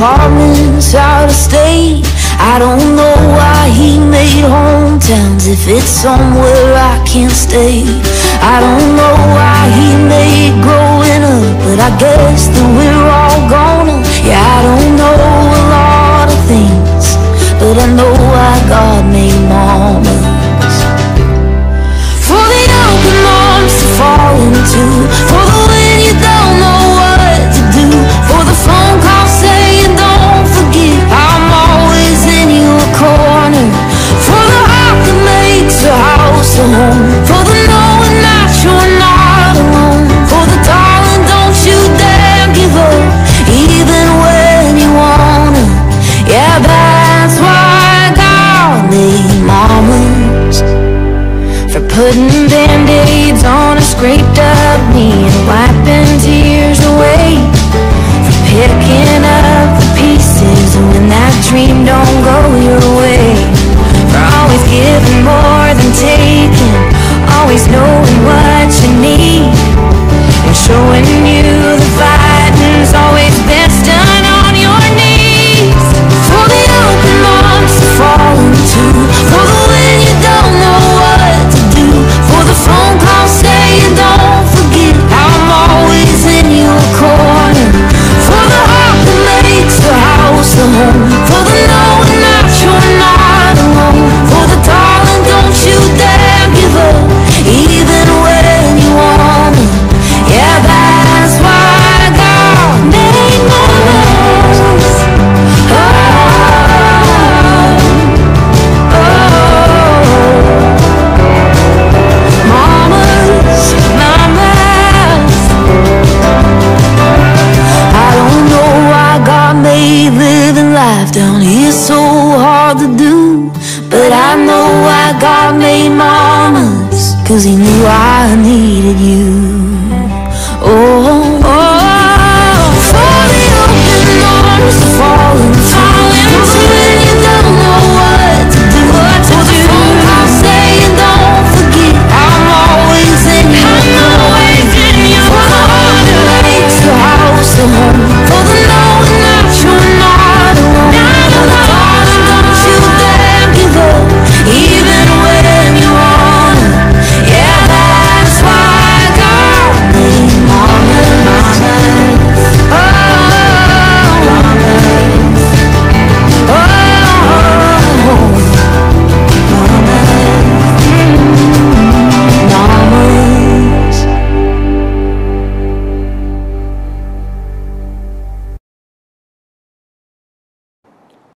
apartments out of state. I don't know why he made hometowns If it's somewhere I can't stay. I don't know why he made growing up But I guess that we're all gone. Putting band-aids on a scraped up knee And wiping tears away. life down here so hard to do But I know I got made mamas Cause he knew I needed you.